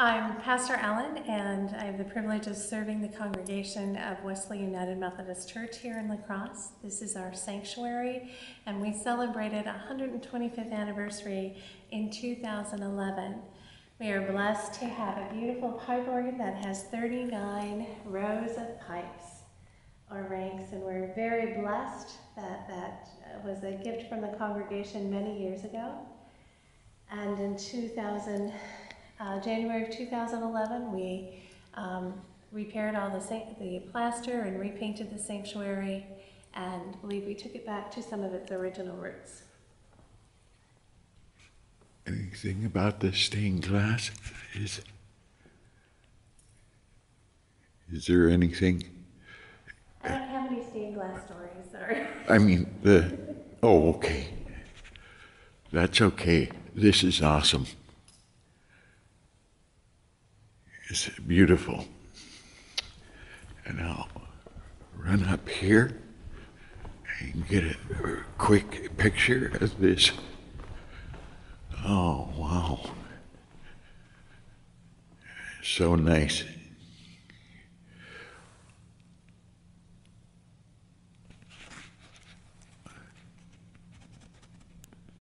I'm Pastor Allen, and I have the privilege of serving the congregation of Wesley United Methodist Church here in La Crosse. This is our sanctuary, and we celebrated 125th anniversary in 2011. We are blessed to have a beautiful pipe organ that has 39 rows of pipes or ranks, and we're very blessed that that was a gift from the congregation many years ago. And in 2000, uh, January of 2011, we um, repaired all the, the plaster and repainted the sanctuary, and believe we took it back to some of its original roots. Anything about the stained glass? Is is there anything? I don't have any stained glass stories, sorry. I mean, the. Oh, okay. That's okay. This is awesome. It's beautiful. And I'll run up here and get a quick picture of this. Oh, wow. So nice.